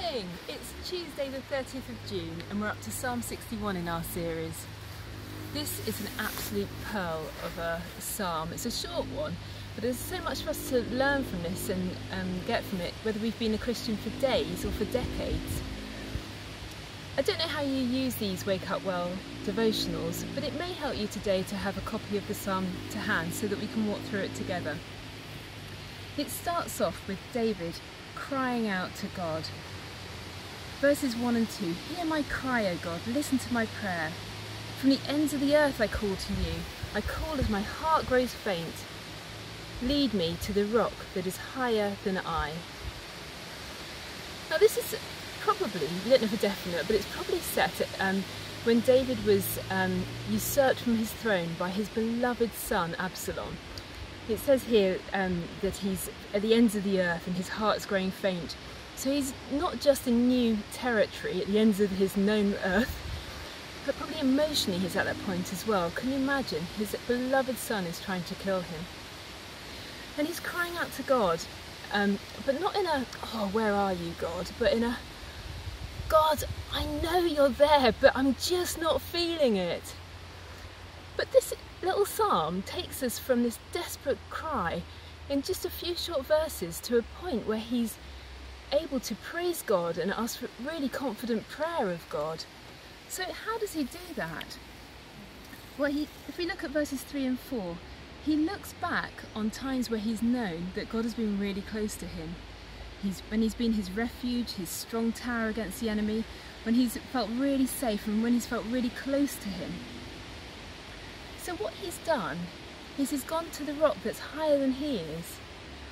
morning! It's Tuesday the 30th of June and we're up to Psalm 61 in our series. This is an absolute pearl of a psalm. It's a short one, but there's so much for us to learn from this and um, get from it, whether we've been a Christian for days or for decades. I don't know how you use these Wake Up Well devotionals, but it may help you today to have a copy of the psalm to hand so that we can walk through it together. It starts off with David crying out to God. Verses 1 and 2 Hear my cry, O God, listen to my prayer. From the ends of the earth I call to you. I call as my heart grows faint. Lead me to the rock that is higher than I. Now, this is probably, we don't know for definite, but it's probably set at, um, when David was um, usurped from his throne by his beloved son Absalom. It says here um, that he's at the ends of the earth and his heart's growing faint. So he's not just in new territory at the ends of his known earth, but probably emotionally he's at that point as well. Can you imagine? His beloved son is trying to kill him. And he's crying out to God, um, but not in a, oh, where are you, God? But in a, God, I know you're there, but I'm just not feeling it. But this little psalm takes us from this desperate cry in just a few short verses to a point where he's able to praise God and ask for really confident prayer of God. So how does he do that? Well, he, if we look at verses 3 and 4, he looks back on times where he's known that God has been really close to him. He's, when he's been his refuge, his strong tower against the enemy, when he's felt really safe and when he's felt really close to him. So what he's done is he's gone to the rock that's higher than he is,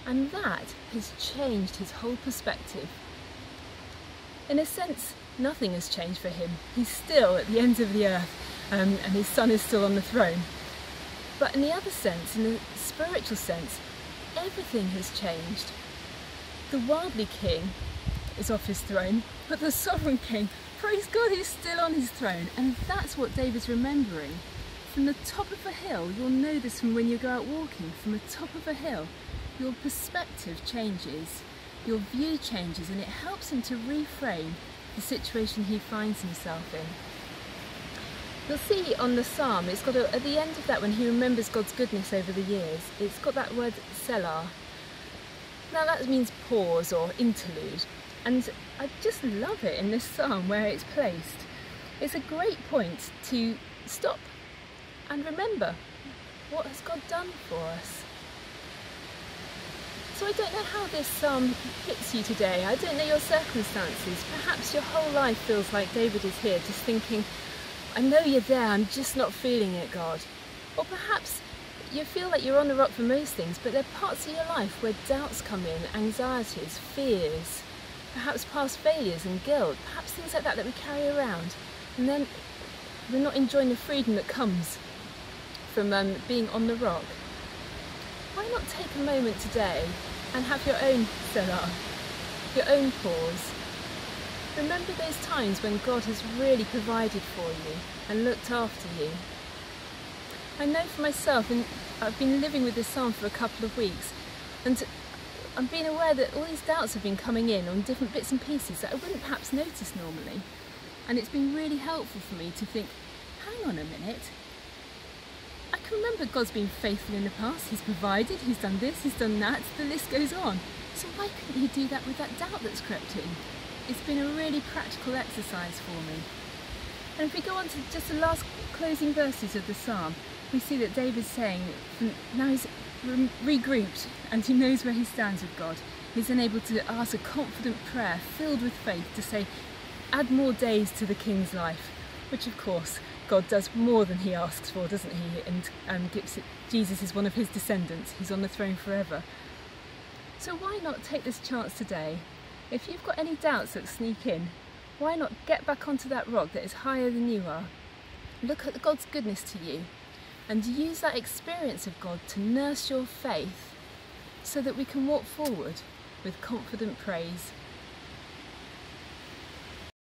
and that has changed his whole perspective. In a sense, nothing has changed for him. He's still at the ends of the earth, um, and his son is still on the throne. But in the other sense, in the spiritual sense, everything has changed. The worldly king is off his throne, but the sovereign king, praise God, he's still on his throne. And that's what David's remembering. From the top of a hill, you'll know this from when you go out walking, from the top of a hill, your perspective changes, your view changes, and it helps him to reframe the situation he finds himself in. You'll see on the psalm, it's got a, at the end of that when he remembers God's goodness over the years, it's got that word Selah. Now that means pause or interlude, and I just love it in this psalm where it's placed. It's a great point to stop and remember what has God done for us. So I don't know how this um, hits you today. I don't know your circumstances. Perhaps your whole life feels like David is here, just thinking, I know you're there, I'm just not feeling it, God. Or perhaps you feel like you're on the rock for most things, but there are parts of your life where doubts come in, anxieties, fears, perhaps past failures and guilt, perhaps things like that that we carry around. And then we're not enjoying the freedom that comes from um, being on the rock. Why not take a moment today and have your own Selah, your own pause? Remember those times when God has really provided for you and looked after you. I know for myself, and I've been living with this psalm for a couple of weeks, and I'm being aware that all these doubts have been coming in on different bits and pieces that I wouldn't perhaps notice normally. And it's been really helpful for me to think, hang on a minute, I can remember God's been faithful in the past. He's provided, He's done this, He's done that, the list goes on. So why couldn't He do that with that doubt that's crept in? It's been a really practical exercise for me. And if we go on to just the last closing verses of the psalm, we see that David's saying now he's regrouped and he knows where he stands with God. He's then able to ask a confident prayer filled with faith to say, add more days to the king's life, which of course God does more than he asks for, doesn't he? And um, Jesus is one of his descendants. He's on the throne forever. So why not take this chance today? If you've got any doubts that sneak in, why not get back onto that rock that is higher than you are? Look at God's goodness to you and use that experience of God to nurse your faith so that we can walk forward with confident praise